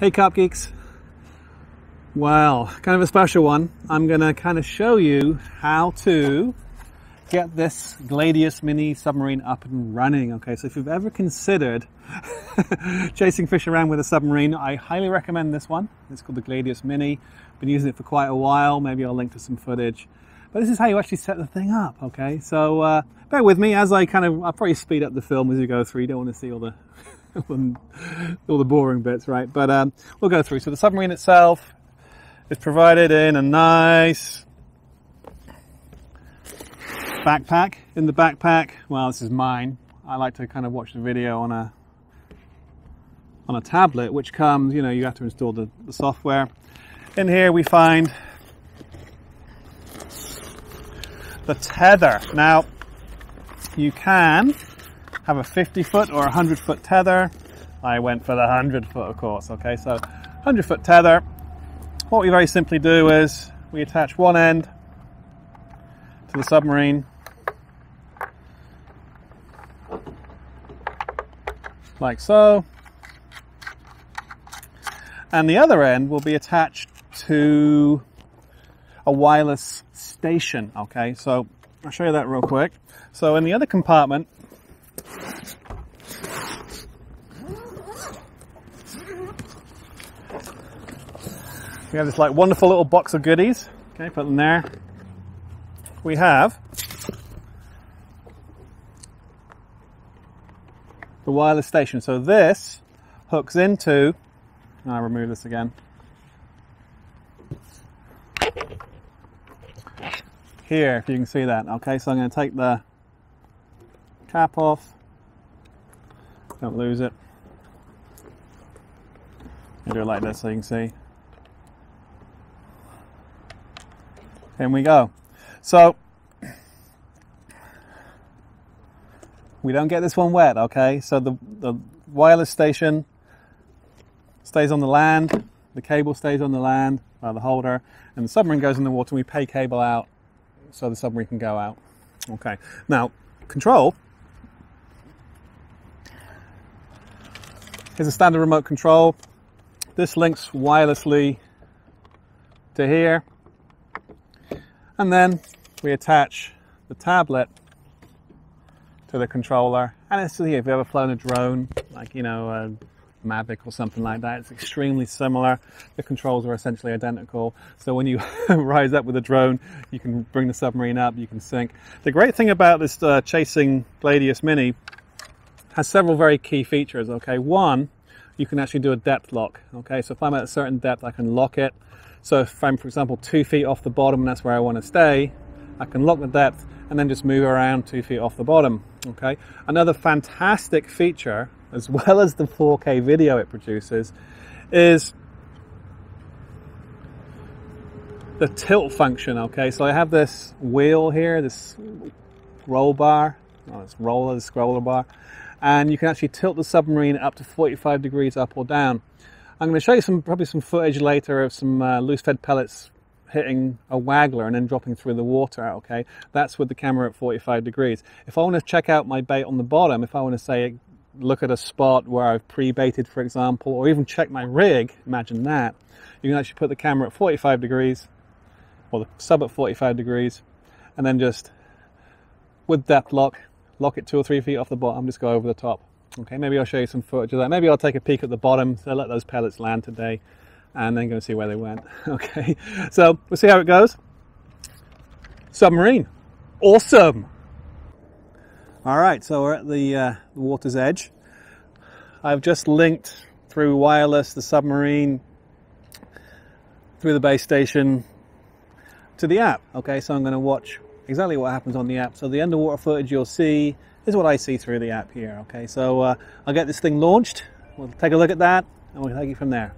Hey Carp Geeks. Well, kind of a special one. I'm going to kind of show you how to get this Gladius mini submarine up and running. Okay, so if you've ever considered chasing fish around with a submarine, I highly recommend this one. It's called the Gladius Mini. Been using it for quite a while. Maybe I'll link to some footage. But this is how you actually set the thing up. Okay, so uh, bear with me as I kind of I'll probably speed up the film as you go through. You don't want to see all the all the boring bits, right? But um, we'll go through. So the submarine itself is provided in a nice backpack. In the backpack, well, this is mine. I like to kind of watch the video on a on a tablet, which comes, you know, you have to install the, the software. In here we find the tether. Now, you can have a 50 foot or a 100 foot tether. I went for the 100 foot, of course. Okay, so 100 foot tether. What we very simply do is we attach one end to the submarine, like so, and the other end will be attached to a wireless station. Okay, so I'll show you that real quick. So in the other compartment, We have this like wonderful little box of goodies. Okay, put them there. We have the wireless station. So this hooks into, I'll remove this again. Here, if you can see that. Okay, so I'm going to take the cap off. Don't lose it. i do it like this so you can see. In we go. So we don't get this one wet, okay? So the, the wireless station stays on the land, the cable stays on the land, uh, the holder, and the submarine goes in the water and we pay cable out so the submarine can go out. Okay, now control. Here's a standard remote control. This links wirelessly to here. And then we attach the tablet to the controller. And it's, if you've ever flown a drone, like, you know, a Mavic or something like that, it's extremely similar. The controls are essentially identical. So when you rise up with a drone, you can bring the submarine up, you can sink. The great thing about this uh, Chasing Gladius Mini has several very key features, okay? One, you can actually do a depth lock, okay? So if I'm at a certain depth, I can lock it so if I'm, for example, two feet off the bottom and that's where I want to stay, I can lock the depth and then just move around two feet off the bottom. Okay. Another fantastic feature, as well as the 4K video it produces, is the tilt function. Okay. So I have this wheel here, this roll bar, oh, it's roller, the scroller bar, and you can actually tilt the submarine up to 45 degrees up or down. I'm going to show you some probably some footage later of some uh, loose fed pellets hitting a waggler and then dropping through the water, okay? That's with the camera at 45 degrees. If I want to check out my bait on the bottom, if I want to say look at a spot where I've pre-baited, for example, or even check my rig, imagine that, you can actually put the camera at 45 degrees, or the sub at 45 degrees, and then just, with depth lock, lock it two or three feet off the bottom, just go over the top. Okay, maybe I'll show you some footage of that. Maybe I'll take a peek at the bottom, so let those pellets land today, and then go and see where they went. Okay, so we'll see how it goes. Submarine, awesome. All right, so we're at the, uh, the water's edge. I've just linked through wireless the submarine through the base station to the app. Okay, so I'm going to watch exactly what happens on the app. So the underwater footage you'll see is what I see through the app here. Okay, so uh, I'll get this thing launched. We'll take a look at that and we'll take it from there.